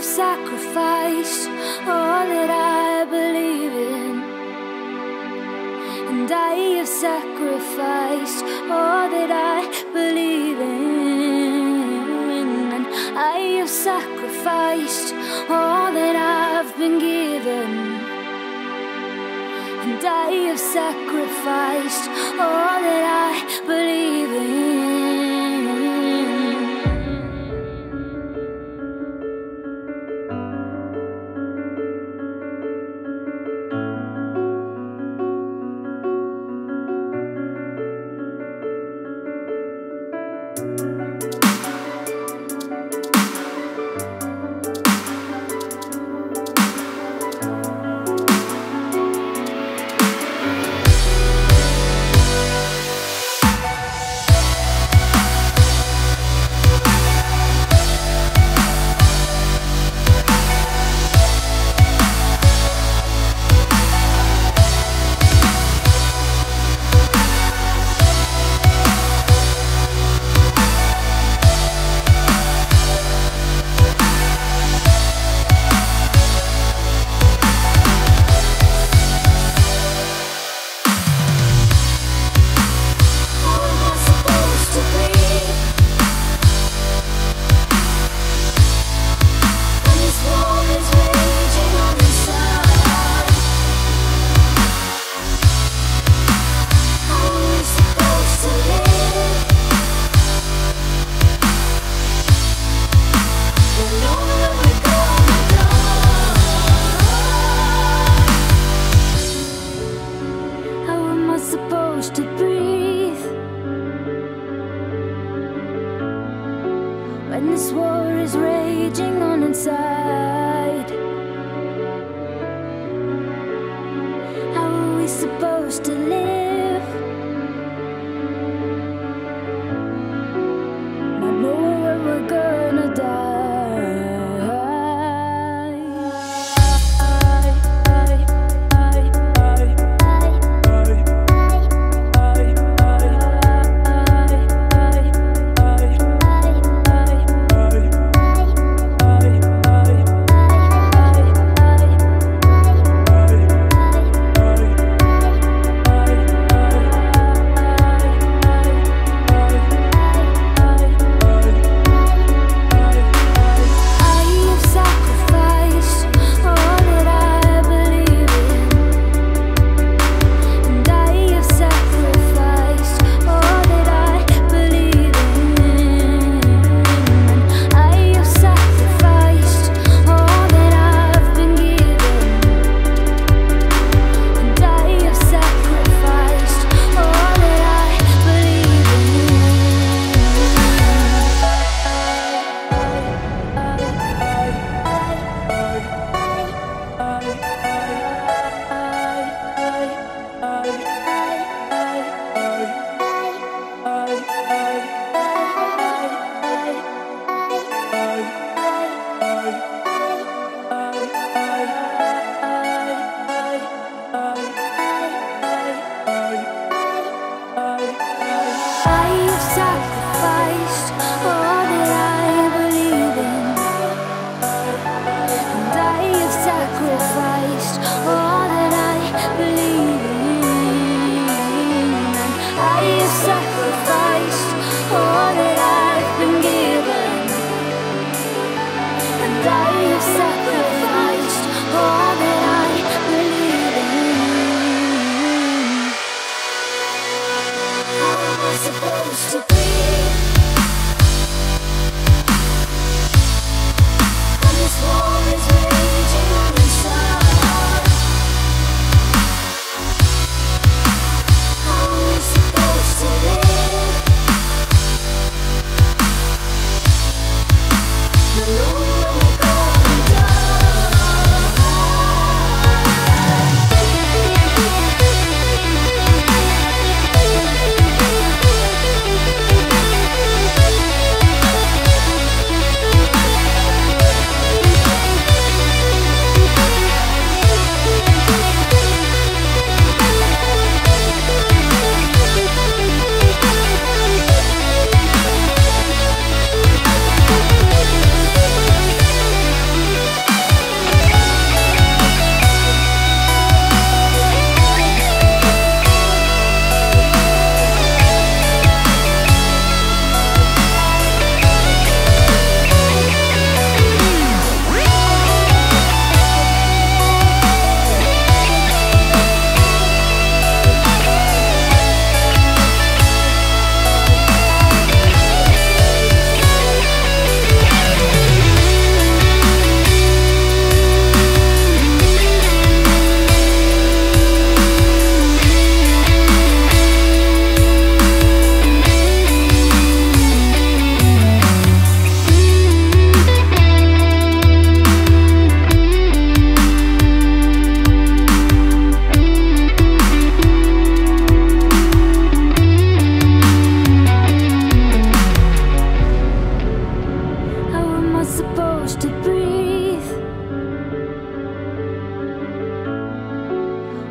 have sacrificed all that I believe in. And I have sacrificed all that I believe in. And I have sacrificed all that I've been given. And I have sacrificed all that I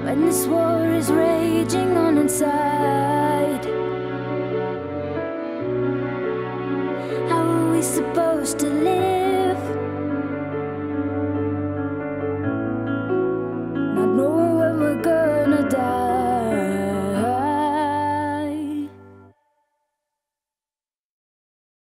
When this war is raging on inside.